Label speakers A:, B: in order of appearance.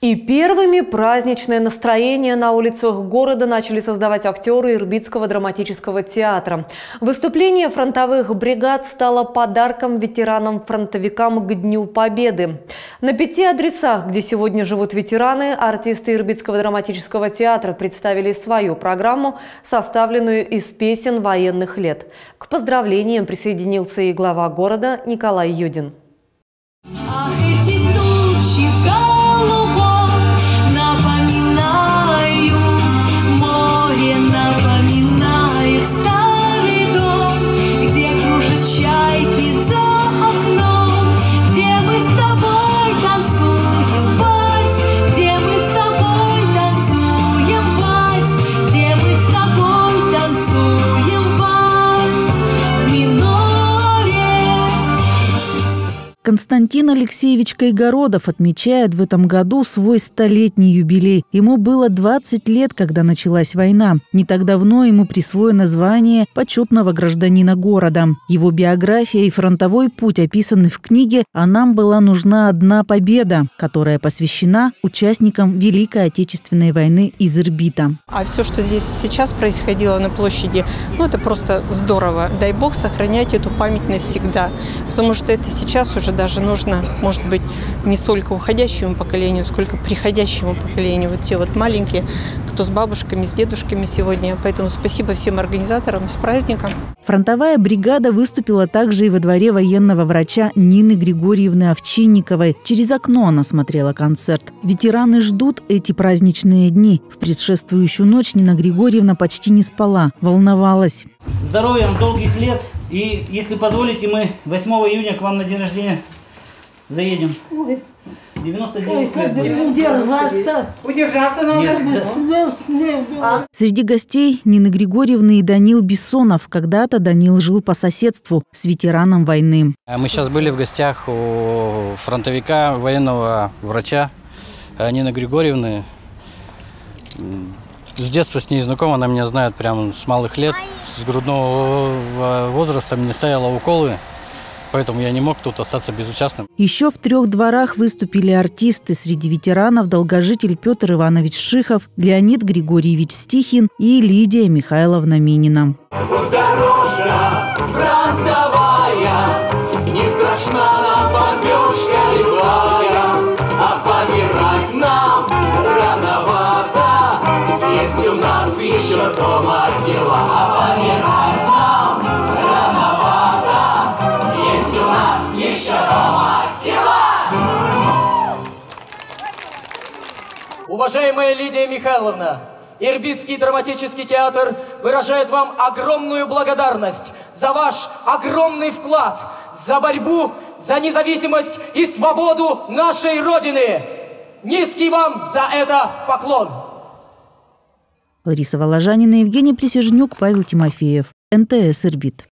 A: И первыми праздничное настроение на улицах города начали создавать актеры Ирбитского драматического театра. Выступление фронтовых бригад стало подарком ветеранам-фронтовикам к Дню Победы. На пяти адресах, где сегодня живут ветераны, артисты Ирбитского драматического театра представили свою программу, составленную из песен военных лет. К поздравлениям присоединился и глава города Николай Юдин.
B: Константин Алексеевич Кайгородов отмечает в этом году свой столетний юбилей. Ему было 20 лет, когда началась война. Не так давно ему присвоено звание почетного гражданина города. Его биография и фронтовой путь описаны в книге «А нам была нужна одна победа», которая посвящена участникам Великой Отечественной войны из Ирбита.
C: А все, что здесь сейчас происходило на площади, ну это просто здорово. Дай бог сохранять эту память навсегда, потому что это сейчас уже даже нужно, может быть, не столько уходящему поколению, сколько приходящему поколению. Вот те вот маленькие, кто с бабушками, с дедушками сегодня. Поэтому спасибо всем организаторам с праздником.
B: Фронтовая бригада выступила также и во дворе военного врача Нины Григорьевны Овчинниковой. Через окно она смотрела концерт. Ветераны ждут эти праздничные дни. В предшествующую ночь Нина Григорьевна почти не спала, волновалась.
D: Здоровья, долгих лет, и если позволите, мы 8 июня к вам на день рождения заедем. 99 Ой, лет.
E: Удержаться. Удержаться
B: надо. Среди гостей Нины Григорьевны и Данил Бессонов. Когда-то Данил жил по соседству с ветераном войны.
F: А мы сейчас были в гостях у фронтовика, военного врача э, Нины Григорьевны. С детства с ней знакома, она меня знает прямо с малых лет с грудного возраста мне ставила уколы, поэтому я не мог тут остаться безучастным.
B: Еще в трех дворах выступили артисты. Среди ветеранов долгожитель Петр Иванович Шихов, Леонид Григорьевич Стихин и Лидия Михайловна Минина.
G: Вот дорожка
H: Уважаемая Лидия Михайловна, Ирбитский драматический театр выражает вам огромную благодарность за ваш огромный вклад, за борьбу, за независимость и свободу нашей Родины. Низкий вам за это поклон!
B: Лариса Воложанина, Евгений Присяжнюк, Павел Тимофеев. НТС «Ирбит».